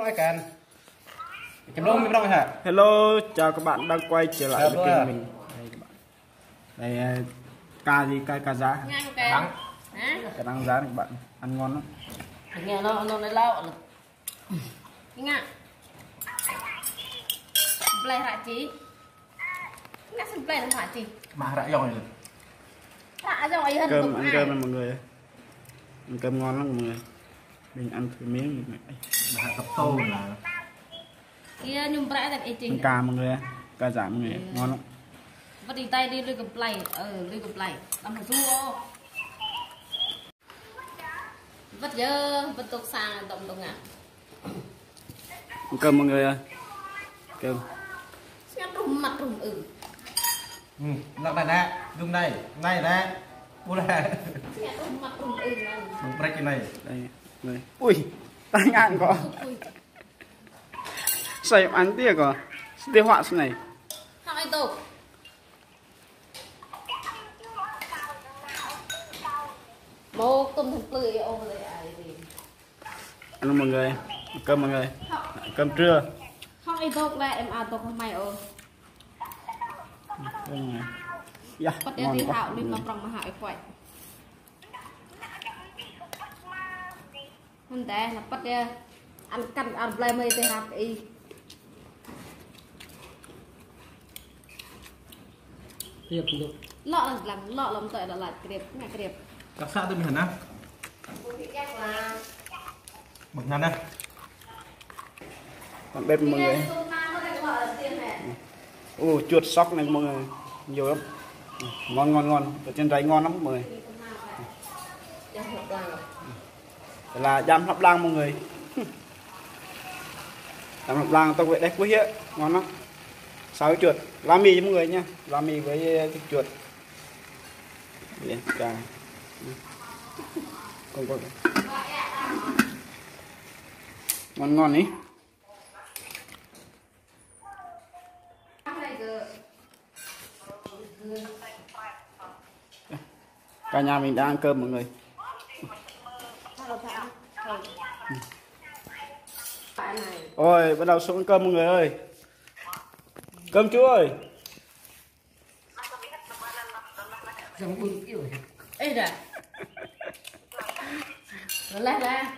trong ai can chấm đông chấm đông hả Hello, chào các bạn đang quay trở lại với kênh mình. Đây các bạn. Đây ờ, ca gì ca ca giá, Đắng. Hả? cá đăng giá này các bạn ăn ngon lắm. Nghe nó nó nói lao Nghe Play hả chị? Nghe xem play là hả chị? mà đã rồi Hả cho ấy hơn Cơm ăn cơm này mọi người. Ăn cơm ngon lắm mọi người. Mình ăn thử miếng mình mà cặp tô là Kia nhung play là ấy chị cá mọi người, cá giả mọi người, ngon lắm. Vất đi tay đi lưới cầm play Ờ lưới cầm play Làm một chua Vất dơ Vất tục sang tổng tổng à Ăn cơm mọi người. ơi. Cơm. Nghe trùng mặt trùng ừ. Ừ lắc này nè. Dung này. Này nè. U nè Nghe trùng mặt trùng ừ này. Một break cái này. Đây Ui, tai ngạn có. Sao em ăn tiếc có. Tiêu họa thế này. Không anh tục Một tôm thật lười ô lấy ai gì Ăn mọi người. Ăn cơm mọi người. Ăn cơm trưa. Không anh tục lại em ăn tục không mày ô Đây mọi người. Dạ, Bắt đeo ngon đi quá. hạo đi mà trong mà hạo quậy Không té là bắt đeo Ăn cắn ăn play mây tê hạp y tiếp tục Lọ là làm lọ làm tội là lại kẹp ngại kẹp các xã tôi mình hẳn á bực ngăn á Còn bếp mọi người. Ồ, chuột sóc này mọi người. Nhiều lắm. Ngon ngon ngon. Ở trên đấy ngon lắm mọi người. Đây là giam hấp lang mọi người. Giam hấp lang tôi vậy đấy quý hiệu. Ngon lắm. Sáu chuột. Lá mì cho mọi người nha. Lá mì với ờ, thịt chuột. Đây, cà. Con con. Ngon ngon ý. Cả nhà mình đang ăn cơm mọi người. Phải này Ôi, bắt đầu xuống ăn cơm mọi người ơi. Cơm chú ơi. Ê đã Nó lát ra